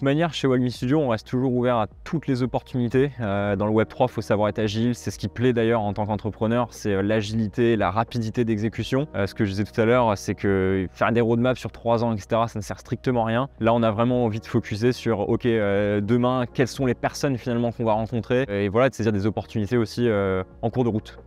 toute manière, chez Walmi Studio, on reste toujours ouvert à toutes les opportunités. Euh, dans le Web3, il faut savoir être agile. C'est ce qui plaît d'ailleurs en tant qu'entrepreneur, c'est euh, l'agilité, la rapidité d'exécution. Euh, ce que je disais tout à l'heure, c'est que faire des roadmaps sur trois ans, etc., ça ne sert strictement à rien. Là, on a vraiment envie de focuser sur, OK, demain, quelles sont les personnes finalement qu'on va rencontrer et voilà, de saisir des opportunités aussi en cours de route.